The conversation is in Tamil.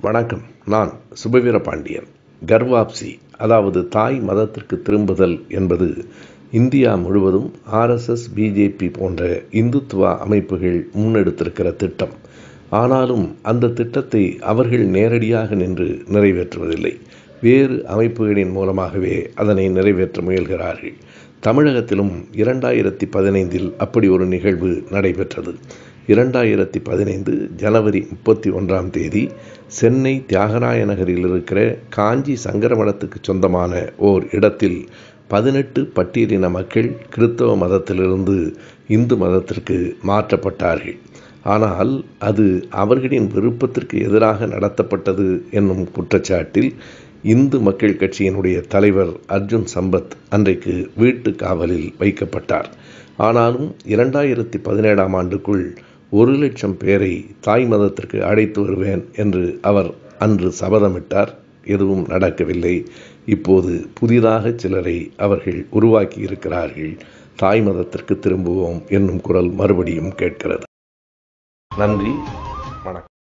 வணக்கம். நான் சுபவீர பாண்டியன். கர்வாப்சி அதாவது தாய் மதத்திற்கு திரும்புதல் என்பது இந்தியா முழுவதும் ஆர்எஸ்எஸ் பிஜேபி போன்ற இந்துத்துவ அமைப்புகள் முன்னெடுத்திருக்கிற திட்டம். ஆனாலும் அந்த திட்டத்தை அவர்கள் நேரடியாக நின்று நிறைவேற்றுவதில்லை. வேறு அமைப்புகளின் மூலமாகவே அதனை நிறைவேற்ற முயல்கிறார்கள். தமிழகத்திலும் இரண்டாயிரத்தி பதினைந்தில் அப்படி ஒரு நிகழ்வு நடைபெற்றது. இரண்டாயிரத்தி பதினைந்து ஜனவரி முப்பத்தி ஒன்றாம் தேதி சென்னை தியாகராய நகரில் இருக்கிற காஞ்சி சங்கரமடத்துக்கு சொந்தமான ஓர் இடத்தில் பதினெட்டு பட்டியலின மக்கள் கிறித்தவ மதத்திலிருந்து இந்து மதத்திற்கு மாற்றப்பட்டார்கள். ஆனால் அது அவர்களின் விருப்பத்திற்கு எதிராக நடத்தப்பட்டது என்னும் குற்றச்சாட்டில் இந்து மக்கள் கட்சியினுடைய தலைவர் அர்ஜுன் சம்பத் அன்றைக்கு வீட்டு காவலில் வைக்கப்பட்டார். ஆனாலும் இரண்டாயிரத்தி பதினேழாம் ஆண்டுக்குள் ஒரு லட்சம் பேரை தாய் மதத்திற்கு அழைத்து வருவேன் என்று அவர் அன்று சபதமிட்டார். எதுவும் நடக்கவில்லை. இப்போது புதிதாக சிலரை அவர்கள் உருவாக்கி இருக்கிறார்கள். தாய் மதத்திற்கு திரும்புவோம் என்னும் குரல் மறுபடியும் கேட்கிறது. நன்றி. வணக்கம்.